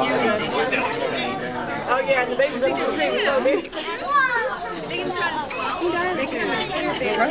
Oh yeah, and the baby's up to the tree, so big. Think I'm trying to swell?